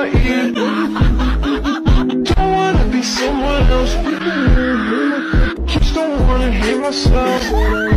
Don't wanna be someone else. Just don't wanna hate myself.